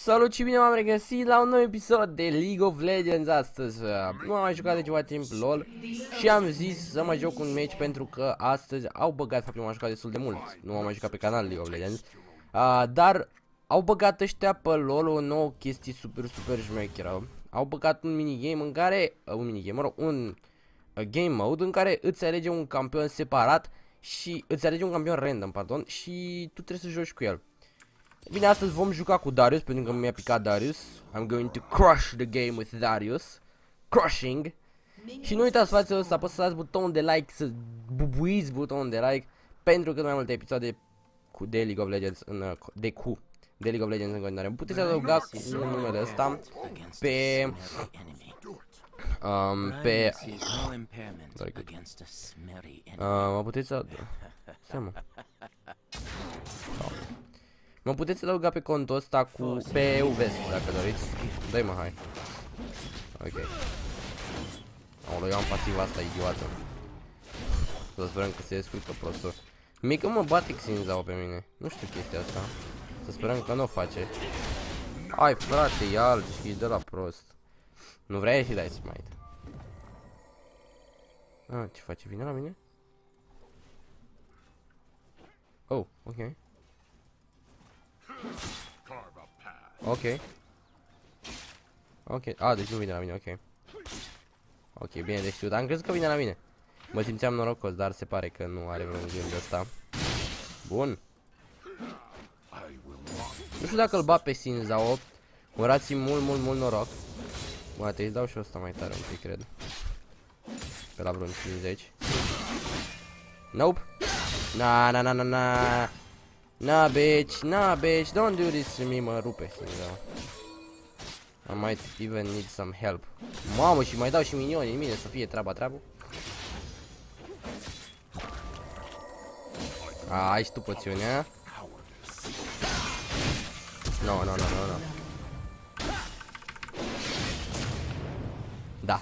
Salut și bine m-am regăsit la un nou episod de League of Legends astăzi. Nu am mai jucat de ceva timp LOL Și am zis să mai joc un match pentru că astăzi au băgat, faptul m-am jucat destul de mult. Nu am mai jucat pe canal League of Legends. Uh, Dar au băgat ăștia pe LOL o nouă chestie super super șmecheră. Au băgat un minigame în care, uh, un minigame, mă rog, un uh, game mode în care îți alege un campion separat și îți alege un campion random, pardon, și tu trebuie să joci cu el. Bine, astăzi vom juca cu Darius, pentru că mi-a picat Darius. I'm going to crush the game with Darius. Crushing. Și nu uitați, față să apăsați butonul de like, să bubuiți butonul de like, pentru că mai multe episoade cu de League of Legends în, de cu de League of Legends în continuare. Puteți adăuga cu numele ăsta pe um, pe uh, mă puteți adăuga Seama Mă puteți adăuga pe contul ăsta cu pe UVS, dacă doriți. Dai mă, hai. Ok. Aoleu, eu am pasiva asta idiotă. Să sperăm că se descurcă prostul. Mică mă bate Xinzao pe mine. Nu știu chestia asta. Să sperăm că nu o face. Hai frate, e alt și de la prost. Nu vrei și dai smite. Ah, ce face? Vine la mine? Oh, ok. Ok. Ok. A, deci nu vine la mine, ok. Ok, bine de știut. Am crezut că vine la mine. Mă simțeam norocos, dar se pare că nu are vreun gând ăsta. Bun. Nu știu dacă îl bat pe Sinza 8. Urați mult, mult, mult noroc. Bă, te dau și ăsta mai tare un pic, cred. Pe la vreun 50. Nope. Na, na, na, na, na. Na, bitch, na, bitch, don't do this to me, mă rupe, singur. I might even need some help. Mamă, și mai dau și minioni în mine să fie treaba treabă. A, ai și tu poțiunea. No, no, no, no, no. Da.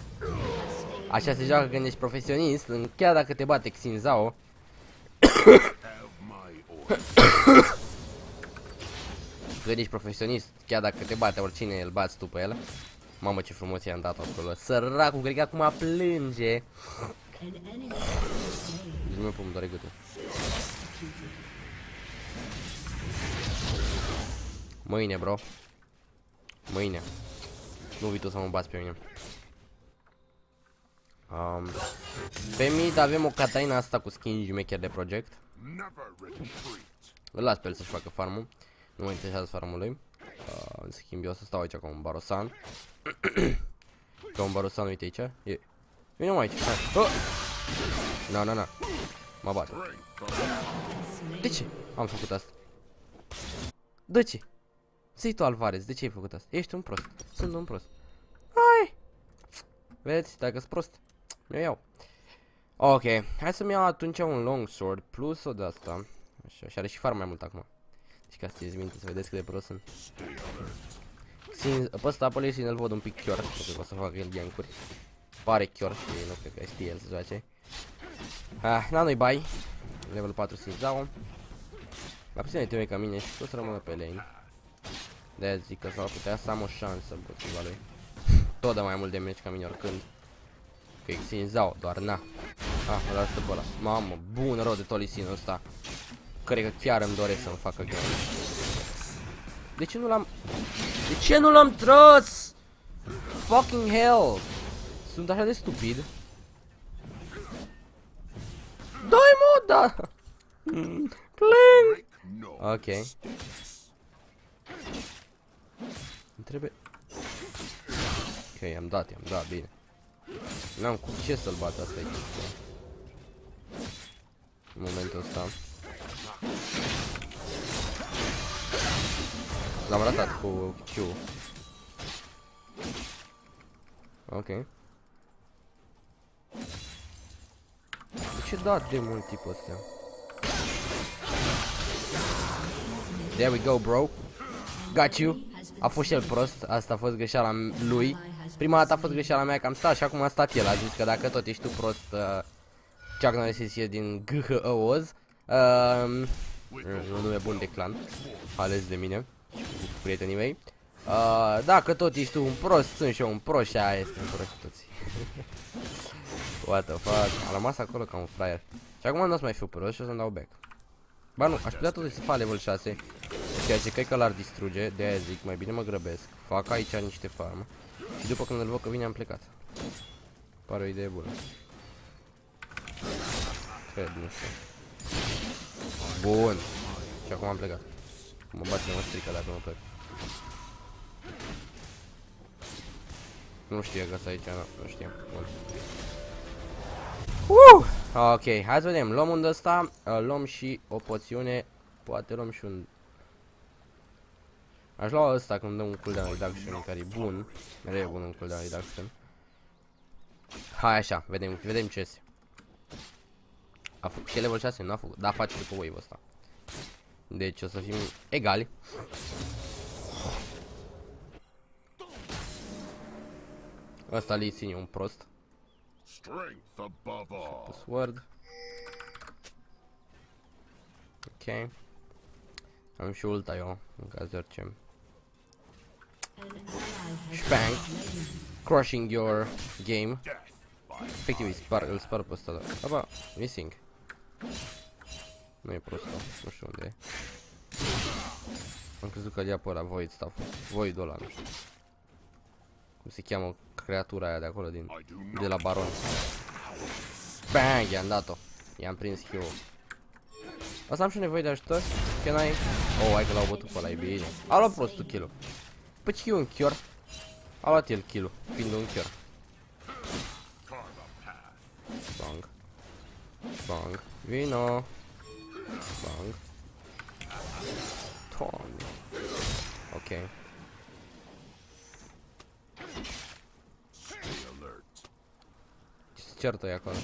Așa se joacă când ești profesionist, chiar dacă te bate Xinzao. Când ești profesionist, chiar dacă te bate oricine, îl bați tu pe el. Mamă, ce frumos i-am dat acolo. Săracul, cred că acum plânge. Deci nu pun doare gâtul. Mâine, bro. Mâine. Nu vii tu să mă bați pe mine. Um, pe mid avem o Catarina asta cu skin jmecher de project. Îl las pe el să-și facă farmul. Nu mă interesează farmul lui. Uh, în schimb, eu o să stau aici ca un barosan. ca un barosan, uite aici. E... Vine mai aici. Hai. Oh! Na, na, na. Mă bat. De ce am făcut asta? De ce? Zi tu, Alvarez, de ce ai făcut asta? Ești un prost. Sunt un prost. Hai! Vedeți, dacă sunt prost, mi-o iau. Ok, hai să-mi iau atunci un long sword plus o de asta. Așa, și are și farm mai mult acum. Deci ca să țineți minte, să vedeți cât de prost sunt. Sin, pe ăsta pe și îl văd un pic chior, pentru că o să fac el gankuri. Pare chior și nu cred că știe el să joace. Ah, n-am noi bai. Level 4 Sinzao. La puțin de teme ca mine și tot să rămână pe lane. de aia zic că s-ar putea să am o șansă împotriva lui. Tot dă mai mult de meci ca mine oricând. Că e Sinzao, doar na. Ah, mă lasă pe ăla. Mamă, bun rău de tolisinul ăsta. Cred că chiar îmi doresc să-mi facă game. De ce nu l-am... De ce nu l-am tras? Fucking hell! Sunt așa de stupid. Dai mă, da! Plâng! Ok. Îmi trebuie... Ok, am dat, am dat, bine. N-am cu ce să-l bat asta aici. În momentul ăsta. L-am ratat cu Q. Ok. De ce da de mult tipul ăsta? There we go, bro. Got you. A fost și el prost, asta a fost greșeala lui. Prima dată a fost greșeala mea că am stat și acum a stat el. A zis că dacă tot ești tu prost, uh, Chuck Norris e din GHOZ. Uh, un nume bun de clan, ales de mine, cu prietenii mei. Uh, dacă tot ești tu un prost, sunt și eu un prost și aia este un prost cu toții. What the fuck? Am rămas acolo ca un fraier. Și acum nu o să mai fiu prost și o să-mi dau back. Ba nu, aș putea totuși să fac level 6 Ceea ce cred că l-ar distruge, de aia zic, mai bine mă grăbesc Fac aici niște farm Și după când îl văd că vine am plecat Pare o idee bună Cred, nu știu Bun Și acum am plecat Mă bate mă strică dacă mă plec Nu știe că aici, nu, nu știu Bun Uh! Ok, hai să vedem. Luăm un ăsta, luăm și o poțiune. Poate luăm și un... Aș lua ăsta când dă un cooldown reduction, care e bun. Mereu e bun un cooldown reduction. Hai așa, vedem, vedem ce este. A făcut și level 6, nu a făcut, dar face după wave ăsta. Deci o să fim egali. Ăsta li ține un prost. Strength above all. Sword. Ok. Am și ulta eu, în caz de orice. Spank. Crushing your game. Efectiv, îl spar, îl spar pe ăsta. Aba, missing. Nu e prost, nu știu unde e. Am crezut că ia pe ăla Void stuff. Void-ul ăla, nu știu. Cum se cheamă creatura aia de acolo, din, de la baron. Bang, i-am dat-o. I-am prins kill-ul. Asta am și nevoie de ajutor? Can I? Oh, hai că l-au bătut pe ăla, e bine. A luat prostul kill-ul. Păi ce e un cure? A luat el kill-ul, fiind un cure. Bang. Bang. Vino. Bang. Tom. Ok. Certă acolo.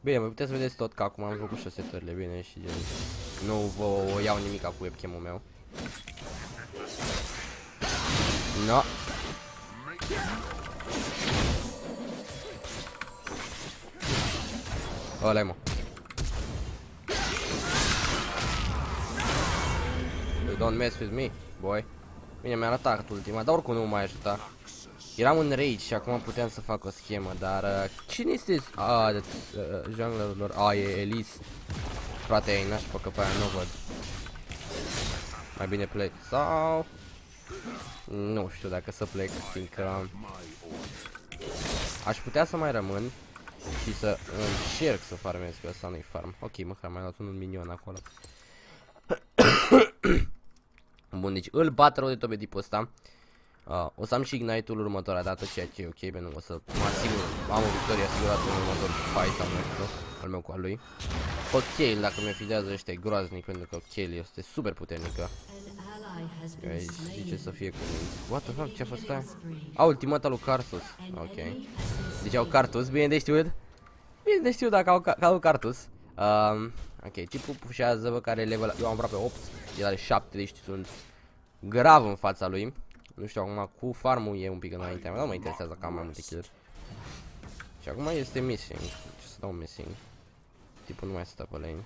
Bine, mai puteți să vedeți tot că acum am făcut și setările bine și gen, nu vă iau nimic cu webcam-ul meu. No. ăla mă. don't mess with me, boy. Bine, mi-a arătat ultima, dar oricum nu mai ajuta. Eram în rage și acum puteam să fac o schemă, dar uh, cine este ah, uh, junglerul lor? Ah, e Elise. Frate, ai nașpa că pe aia nu văd. Mai bine plec sau nu știu dacă să plec, fiindcă aș putea să mai rămân și să încerc să farmez, că ăsta nu-i farm. Ok, măcar mai dat un minion acolo. Bun, deci îl bat rău de tot pe tipul ăsta. Uh, o să am și Ignite-ul următoarea dată, ceea ce e ok, pentru că o să mă asigur, am o victorie asigurată în următorul fight al nostru, al meu cu al lui. Ok, dacă mi fidează ăștia e groaznic, pentru că ok, este super puternică. Aici zice să fie cu What the fuck, ce a fost aia? A, ultimata lui Cartus. Ok. Deci au Cartus, bine de știut. Bine de știut dacă au, au Cartus. Um, ok, tipul pușează, bă, care level, eu am aproape 8, el are 7, deci sunt grav în fața lui. Nu știu, acum cu farmul e un pic înaintea mea, nu mă interesează că am mai multe kill Și acum este missing. Ce să dau missing? Tipul nu mai stă pe lane.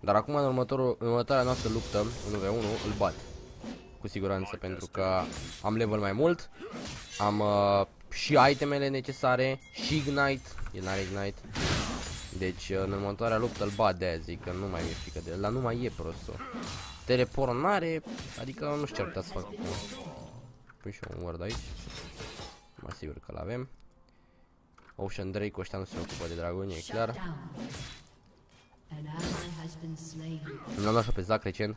Dar acum în, următorul, în următoarea noastră luptă, 1v1, îl bat. Cu siguranță, pentru că am level mai mult, am uh, și itemele necesare, și ignite, el are ignite. Deci în următoarea luptă îl bat de aia zic că nu mai e frică de el, dar nu mai e prostul. Teleport n-are, adică nu știu ce ar putea să fac cu... Pui și un word aici. Mă asigur că l-avem. Ocean Drake ăștia nu se ocupă de dragoni, e clar. Îmi l-am așa pe Zac recent.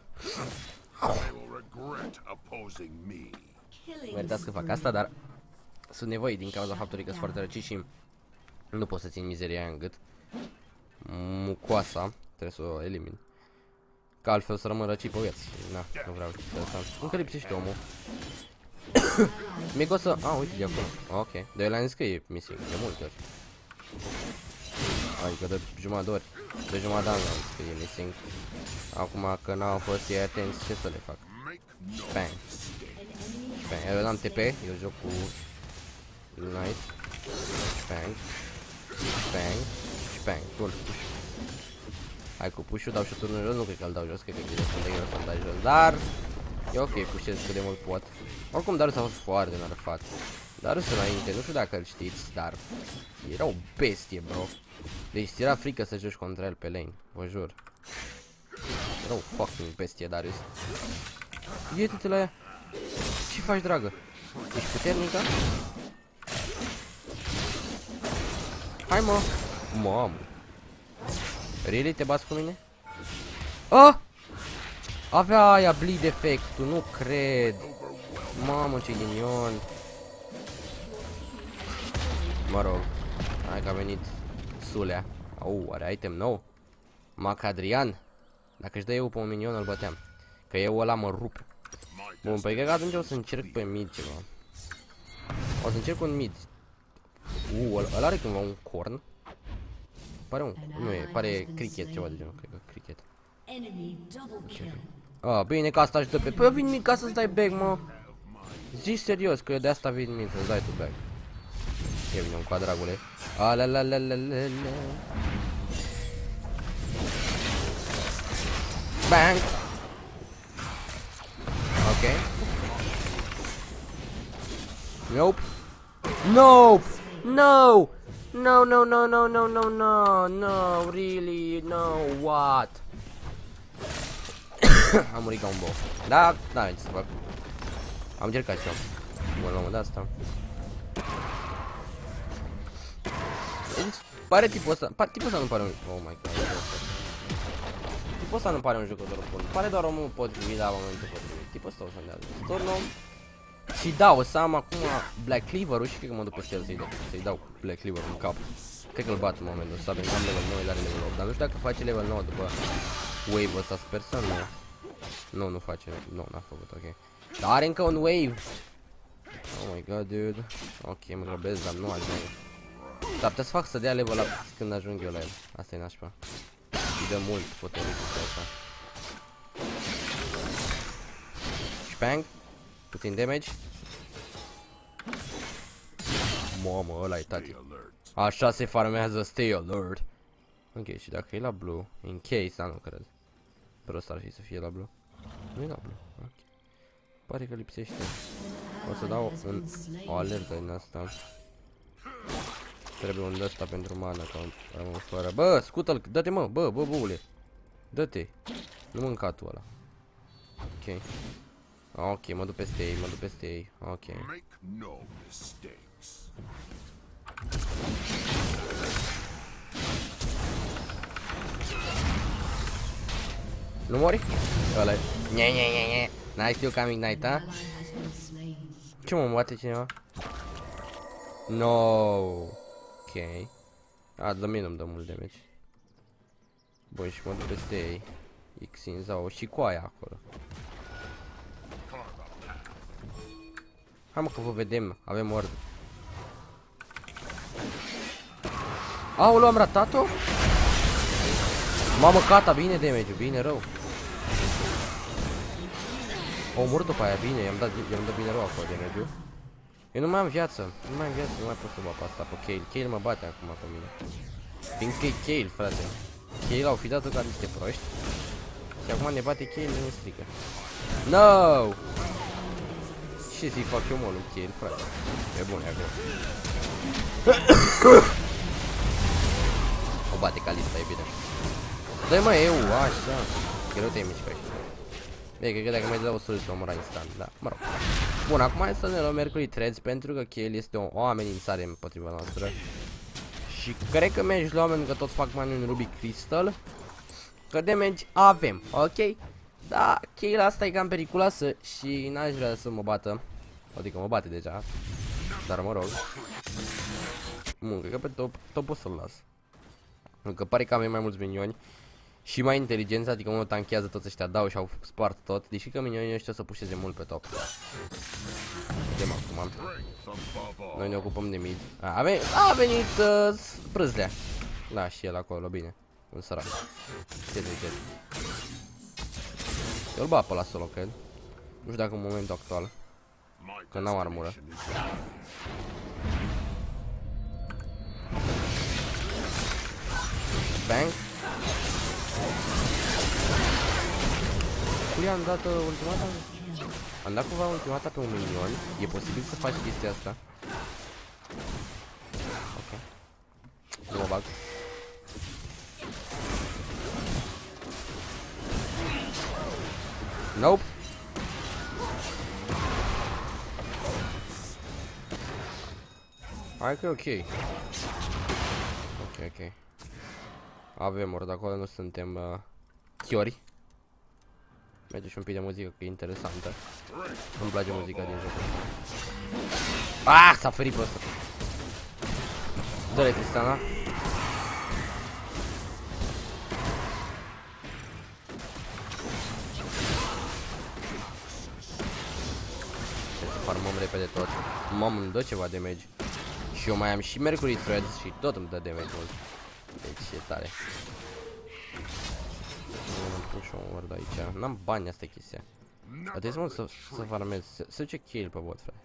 Mă că fac asta, dar sunt nevoi din cauza faptului că sunt foarte răciți și nu pot să țin mizeria aia în gât. Mucoasa, trebuie să o elimin. Că altfel să rămân răcit pe vieți. Na, nu vreau interesant. Încă lipsește omul. Mi-e să... A, uite de acolo. Ok. De el am zis că e missing. De multe ori. Adică de jumătate de ori. De jumătate de an am zis că e missing. Acum că n-au fost ei atenți, ce să le fac? Bang. Bang. Eu am TP, eu joc cu Ignite. Bang. Bang. Bang. Bun. Hai cu push-ul, dau și turnul jos, nu cred că îl dau jos, cred că e bine să-l dai jos, să-l dai jos, dar... E ok, pușez cât de mult pot. Oricum, Darius a fost foarte nerfat. Darius înainte, nu știu dacă îl știți, dar era o bestie, bro. Deci era frică să joci contra el pe lane, vă jur. Era o fucking bestie, Darius. Iete-te la ea. Ce faci, dragă? Ești puternică? Hai, mă. Mamă. Really? Te bați cu mine? Ah! Avea aia bleed efectul, nu cred. Mamă, ce ghinion. Mă rog. Hai că a venit Sulea. Au, are item nou. Macadrian. Dacă își dă eu pe un minion, îl băteam. Că eu ăla mă rup. Bun, păi cred că atunci o să încerc pe mid ceva. O să încerc un mid. Uh, ăla are cumva un corn. Pare un... Nu e, pare cricket ceva de genul, cred că cricket. Ah, bine că asta ajută pe... Păi eu vin mid ca să-ți dai back, mă. Zici serios că eu de asta vin mid să-ți dai tu back. E bine, un quadragule. Alalalalala. Bang! Ok. Nope. Nope! No! No, no, no, no, no, no, no, no, really, no, what? Am murit ca un bou. Da, da, ce să fac. Am încercat și eu. Bun, la un de asta. Deci, pare tipul ăsta, pa, tipul ăsta nu pare un... Oh my god. Tipul ăsta nu pare un jucător bun. Pare doar omul potrivit la momentul potrivit. Tipul ăsta o să-mi dea. Stornom. Și da, o să am acum Black Cleaver-ul și cred că mă duc pe el să-i dau, să dau Black Cleaver în cap. Cred că îl bat în momentul ăsta, pentru că am level 9, el are level 8. Dar nu știu dacă face level 9 după wave ăsta, sper să nu. Nu, nu face, nu, n-a făcut, ok. Dar are încă un wave. Oh my god, dude. Ok, mă grăbesc, dar nu ajung. S-ar putea să fac să dea level up când ajung eu la el. Asta e nașpa. Îi dă mult potrivit asta. Bang. Puțin damage. Mamă, ăla e tati. Așa se farmează, stay alert. Ok, și dacă e la blue, in case, dar nu cred. Prost ar fi să fie la blue. Nu e la blue, ok. Pare că lipsește. O să dau un, o alertă din asta. Trebuie un ăsta pentru mana, că am fără. Bă, scută-l, dă-te mă, bă, bă, băule. Dă-te. Nu mânca tu ăla. Ok. Ok, mă duc peste ei, mă duc peste ei. Ok. Nu mori? Ăla e. Nye, nye, nye, nye. Nice, you coming night, ha? Ce mă bate cineva? No. Ok. A, de mine nu-mi dă mult damage. Bun, și mă duc peste ei. Xin sau și cu aia acolo. Hai mă că vă vedem, avem ordine. Aoleu, am ratat-o? Mamă, cata, bine damage bine rău. O omorât-o pe aia, bine, i-am dat, i-am dat bine rău acolo damage-ul. Eu nu mai am viață, nu mai am viață, nu mai pot să mă asta pe Kale. Kale mă bate acum pe mine. Fiindcă e Kale, frate. Kale au fi dat-o ca niște proști. Și acum ne bate Kale, nu ne strică. No! Ce să-i fac eu mă lui Kale, frate? E bun, e acolo. o bate Calista, e bine. Dă-i mă, eu, așa. Greu te-ai mici pe aici. Bine, cred că dacă mai dau o soluție, omora instant, da, mă rog. Bun, acum hai să ne luăm Mercury Threads pentru că Kiel este o, o amenințare împotriva noastră. Și cred că mergi la oameni că tot fac mai un Ruby Crystal. Că damage avem, ok? Da, Kiel asta e cam periculoasă și n-aș vrea să mă bată. Adică mă bate deja. Dar mă rog. Bun, cred că pe top, top o să-l las. Pentru că pare că avem mai mulți minioni și mai inteligență, adică unul tanchează toți ăștia, dau și au spart tot, deși că minionii ăștia să pușeze mult pe top. Vedem acum. Noi ne ocupăm de mid. A, a venit, a venit uh, prâzlea. Da, și el acolo, bine. Un sărac. Ce de ce? Eu îl bat pe la solo, cred. Nu știu dacă în momentul actual. Că n-am armură. Bang. Cui am dat uh, ultimata? Am dat cumva ultima dată pe un minion. E posibil să faci chestia asta? Ok. Nu mă bag. Nope. Hai că e ok. Ok, ok. Avem ori de acolo, nu suntem uh, chiori. Merge și un pic de muzică, că e interesantă. Îmi place muzica din joc. Ah, s-a ferit pe ăsta. Dă-le, Tristana. Repede tot. Mamă, îmi dă ceva damage. Și eu mai am și Mercury Threads și tot îmi dă damage mult. Deci e tare. Nu pun și un word aici. N-am bani asta chestia. Dar trebuie să mă să, să farmez. Să, să duce kill pe bot, frate.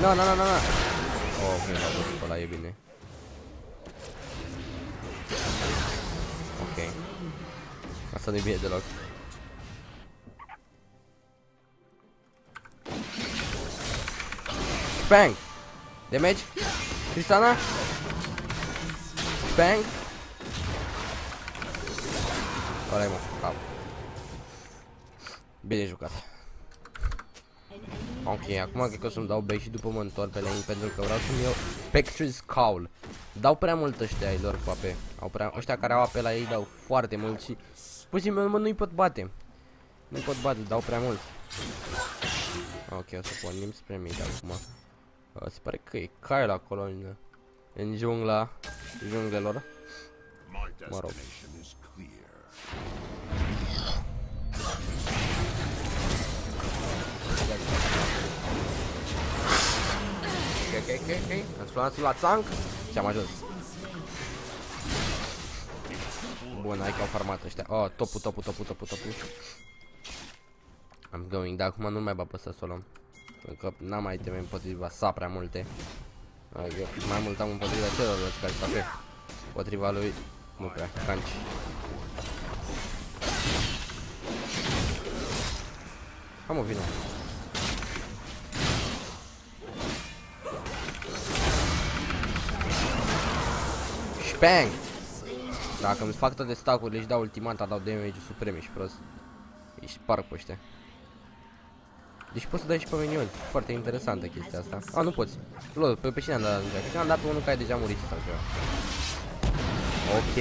Nu, no, nu, no, nu, no, nu. Oh, ok, l-a dus pe ăla, e bine. Ok. Asta nu-i bine deloc. Bang! Damage? Tristana? Bang! ăla mă, cap. Bine jucat. Ok, acum cred că o să-mi dau bei și după mă întorc pe lane pentru că vreau să-mi iau Pectris Cowl. Dau prea mult ăștia ai lor cu AP. Au prea, ăștia care au AP la ei dau foarte mult și pur și simplu nu-i pot bate. Nu-i pot bate, dau prea mult. Ok, o să pornim spre mid acum. Uh, se pare că e Kyle acolo în, în jungla junglelor. Mă rog. Ok, ok, ok, ok. Explorați la tank și am ajuns. Bun, hai că au farmat ăștia. Oh, topul, topul, topul, topul, topul. I'm going, dar acum nu mai va păsa să o luăm. Pentru că n-am mai teme împotriva sa prea multe. Adică mai mult am împotriva celorlalți care s-a pe. Împotriva lui, nu prea, canci. Am o vină. Bang! Dacă îmi fac toate stack-urile și dau ultimata, dau damage supreme și prost. Ești sparg pe ăștia. Deci poți să dai și pe minion. Foarte interesantă chestia asta. A, nu poți. Lol, pe, pe cine am dat Cred că am dat pe unul care deja a murit sau ceva. Ok.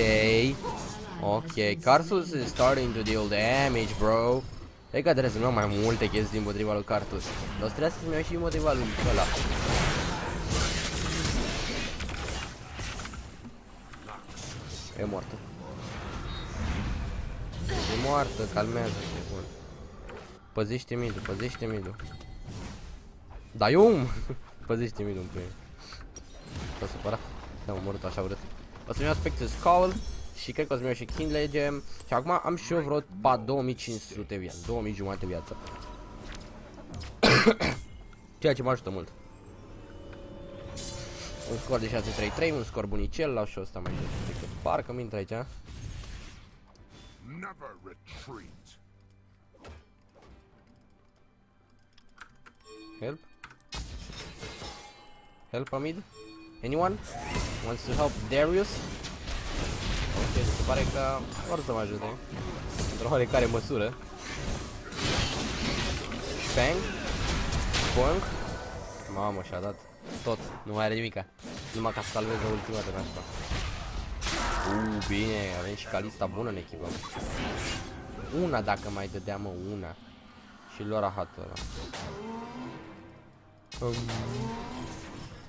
Ok. Carsus is starting to deal damage, bro. Cred că trebuie să-mi iau mai multe chestii împotriva lui Cartus. Dar trebuie să-mi iau și împotriva lui ăla. E moartă. E moartă, calmează-te, bun. Păzește midul, păzește midul. Da, eu Păzește midul în primul. S-a supărat. Ne-am omorât așa urât. O să-mi iau Spectre's Call și cred că o să-mi iau și King Legem. Și acum am și eu vreo pa 2500 viață, 2000 jumate viață. Ceea ce mă ajută mult. Un scor de 6-3-3, un scor bunicel, la și ăsta mai jos. Parcă mi intră aici. Never retreat. Help? Help Amid? Anyone? Wants to help Darius? Ok, se pare că vor să mă ajute. Într-o oarecare măsură. Bang. Bonk. Mamă, și-a dat tot. Nu mai are nimica. Numai ca să salveze ultima de asta. Uuu, bine, avem și calista bună în echipă. Una dacă mai dădea, mă, una. Și lua rahatul ăla. Um.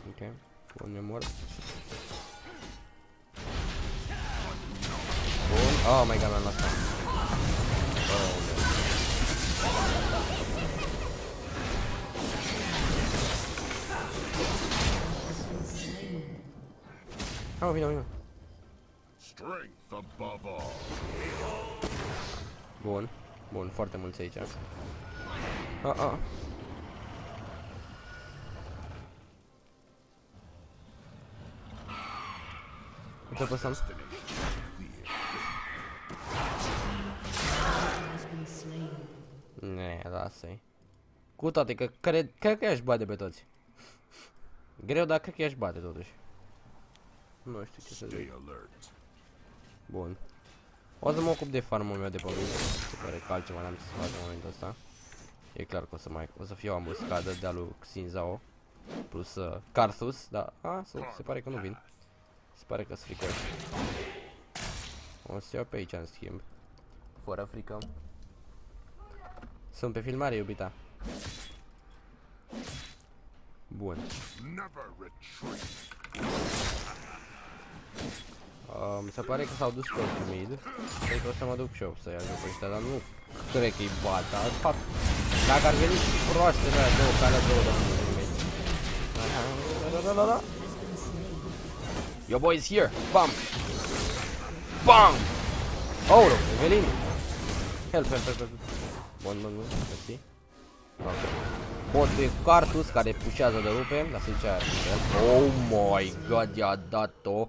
Ok, bun, ne mor. Bun, oh my god, mi-am luat Oh, Oh, vino, vino. Bun. Bun, foarte mulți aici. Ah, ah. Uite apăsăm. Ne, lasă-i. Cu toate că cred, cred că i-aș bate pe toți. Greu, dar cred că i-aș bate totuși. Nu știu ce să zic. Bun. O să mă ocup de farmul meu de pe mine. Se pare că altceva n-am ce să fac în momentul ăsta. E clar că o să mai o să fie o ambuscadă de-a lui Xinzao. Plus uh, Carthus, dar a, se, se pare că nu vin. Se pare că sunt fricoși. O să iau pe aici în schimb. Fără frică. Sunt pe filmare, iubita. Bun. Uh, mi se pare că s-au dus toți mid. Cred că o să mă duc și eu să-i ajut pe ăștia, dar nu cred că-i bat. Dar, de fapt, dacă ar veni proastele alea două, ca alea două, dar nu da, da, da, Your boy is here. Bam. Bam. Oh, Evelyn. Help, help, help, help. Bun, bun, bun. Mersi. Ok. Bot de Cartus care pușează de rupe. Dar să aia. Oh my god, i-a dat-o.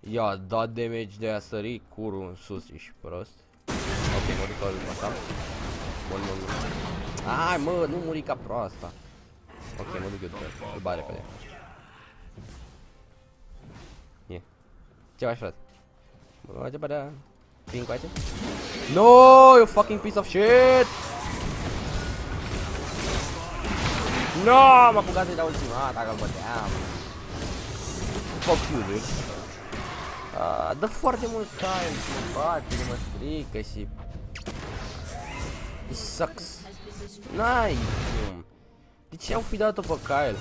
I-a dat damage de a sări curul în sus, ești prost. Ok, mă duc la asta. Bun, bun, bun. Hai mă, nu muri ca proasta. Ok, mă duc eu după el. Îl bare repede. Ce faci, frate? Mă duc mai Vin cu aici? No, you fucking piece of shit! No, m-a apucat de la ultima dacă îl băteam. Fuck you, dude. Uh, dă foarte mult time și mă bate, mă strică și... It sucks. Nice! De ce au fi dat-o pe Kyle?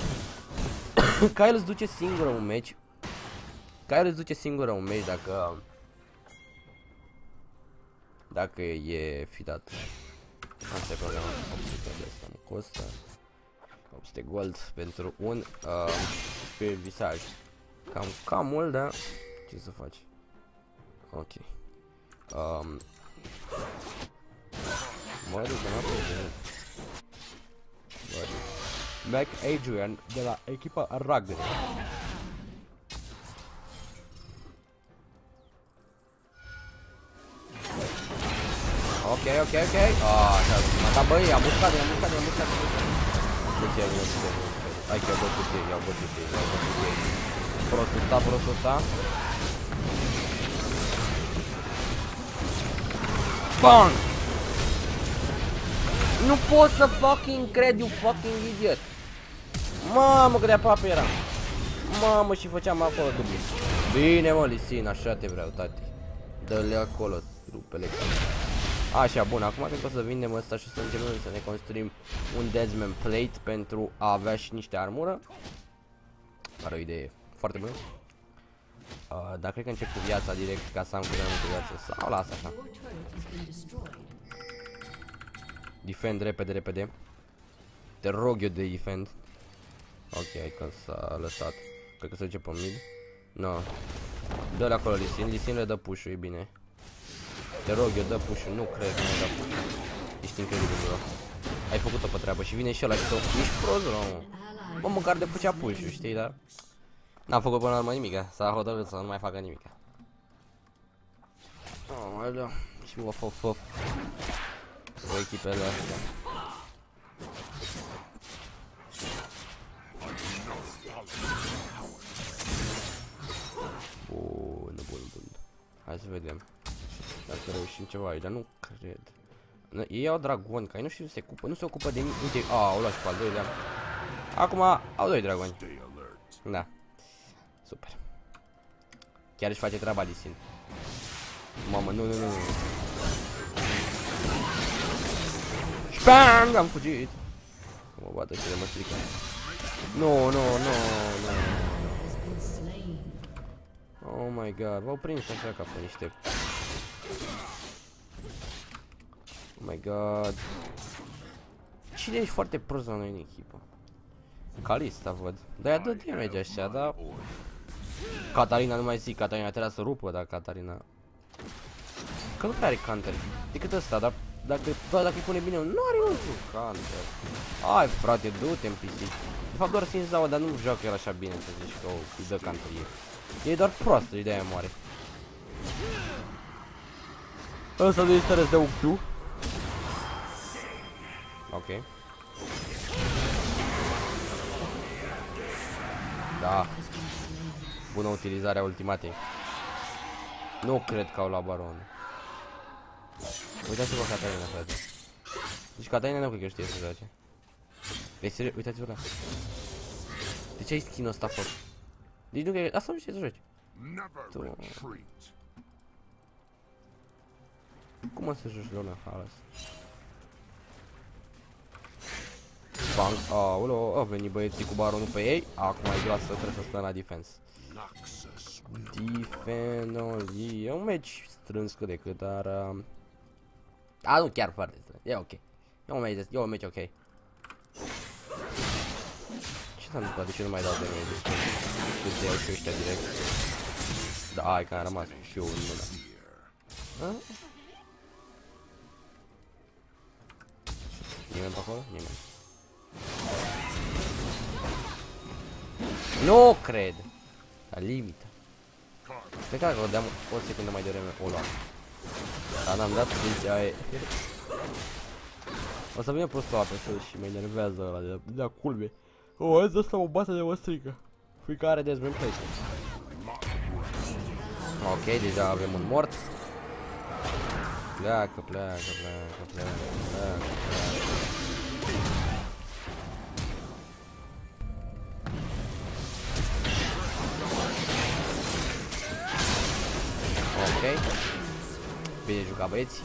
Kyle îți duce singură un meci. Kyle îți duce singură un meci dacă... Dacă e fi dat. Asta e problema. 800 de asta mă costă. 800 gold pentru un uh, pe visaj. Cam, cam mult, dar ce să faci? Ok. Um, mă duc, n-am Mac Adrian de la echipa Rugby. Ok, ok, ok. Ah, așa, mata băi, am buscat, am buscat, am buscat. Deci e mult de mult. Hai că i-au bătut ei, i-au bătut ei, i-au bătut ei. Prostul ăsta, prostul ăsta. Bang! Nu pot să fucking cred, you fucking idiot. Mamă, cât de aproape eram. Mamă, și făceam acolo dublu. Bine, mă, Lisin, așa te vreau, tati. Dă-le acolo, rupele. Așa, bun, acum cred că o să vindem ăsta și să începem să ne construim un Desmond Plate pentru a avea și niște armură. Are o idee foarte bună. Uh, dar cred că încep cu viața direct ca să am cât mai multă viață. Sau las așa. Defend repede, repede. Te rog eu de defend. Ok, că s-a lăsat. Cred că se duce pe mid. No. Dă-le acolo Lisin. Lisin le dă push e bine. Te rog eu, dă push Nu cred că nu dă push Ești incredibil, bro. Ai făcut-o pe treabă și vine și ăla și tot. Ești prost, bro, mă. Mă, măcar de făcea push știi, dar... N-am făcut până la urmă nimica. S-a hotărât să nu mai facă nimica. Oh, mai da. Și of, of, of. Cu echipele astea. Bun, bun, bun. Hai să vedem. Dacă reușim ceva aici, dar nu cred. Ei au dragon, ca ei nu știu se ocupă, nu se ocupă de nimic. Uite, a, au luat și pe al doilea. Acum au doi dragoni. Da. Super. Chiar își face treaba Lisin. Mamă, nu, nu, nu, nu. Bang! Am fugit. Mă bată ce mă strică. Nu, nu, nu, nu. Oh my god, v-au prins așa ca pe niște... Oh my god. Cine ești foarte prost la noi în echipă? Calista văd. Dar ea dă damage așa, dar... Catarina nu mai zic, Catarina trebuia să rupă, dar Catarina... Că nu prea are counter. Decât ăsta, dar dacă, doar dacă îi pune bine, nu are un counter. Hai frate, du-te în pisic. De fapt doar Sinzawa, dar nu joacă el așa bine să zici că îi dă counter e. E doar proastă și de-aia moare. Ăsta de este de un Q. Ok. Da. Bună utilizare a ultimatei. Nu cred că au luat baron. Uitați-vă Catarina, frate. Deci Catarina nu cred că știe să joace. Deci serios, uitați-vă la. De ce ai skin-ul ăsta foc? Deci nu cred că... Asta nu știe să joci. Never Tu- retreat. Cum o să joci Luna Halas? Bang, aoleo, au venit băieții cu baronul pe ei Acum e groasă, trebuie să stăm la defense Noxus. Defenoli, e un meci strâns cât de cât, dar... Uh... A, nu chiar foarte strâns, e ok E un meci, e un meci ok Ce s-a întâmplat? De ce nu mai dau damage? Cât de iau și ăștia direct? Da, ai că am rămas cu Q în mână A? Nimeni pe acolo? Nimeni Nu cred! La limită Cred că dacă o deam o secundă mai devreme, o luam. Dar n-am dat, deci aia e. O să vină prostul pe sus și mă enervează ăla de, de la culme. O, azi ăsta mă bate de mă strică. Fiindcă are Desmond Place. Ok, deja avem un mort. Pleacă, pleacă, pleacă, pleacă, pleacă, pleacă. Bine jucat băieți.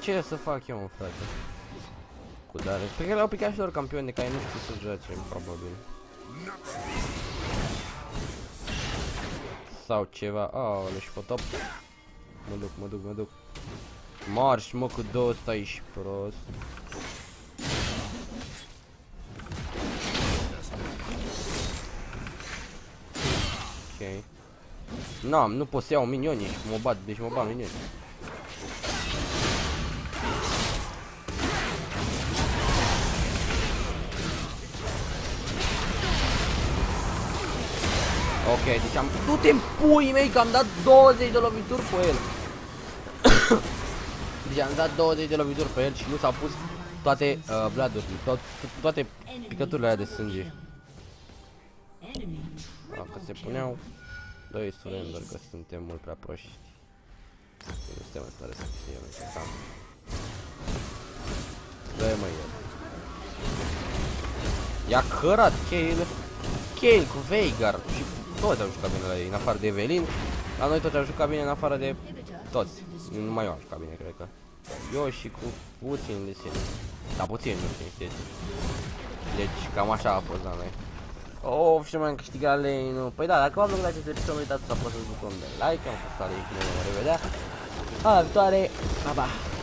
Ce să fac eu, mă, frate? Cu dare. Pe care le-au picat și lor campioni de care nu știu să joace, probabil. Sau ceva. Aoleu, și pe top. Mă duc, mă duc, mă duc. Marș, mă, cu două stai și prost. Ok. N-am, nu pot să iau minioni și mă bat, deci mă bat minioni. Ok, deci am... Du-te în pui mei că am dat 20 de lovituri pe el. deci am dat 20 de lovituri pe el și nu s-au pus toate uh, bladurile, tot, to toate picăturile alea de sânge. Dacă se puneau doi surrender că suntem mult prea proști. Nu suntem în stare să fie încercam. Dă-i mă el. I-a cărat Kale, Kale cu Veigar și toți au jucat bine la ei, în afară de Evelyn. La noi toți au jucat bine în afară de toți. Numai eu am jucat bine, cred că. Eu și cu puțin de sine. Da, puțin, nu știu, știți. Deci cam așa a fost la noi. Of, și mai am câștigat lane Păi da, dacă v-a plăcut acest episod, nu uitați să apăsați butonul de like Am fost tare și ne vom revedea. A, la viitoare, pa, pa!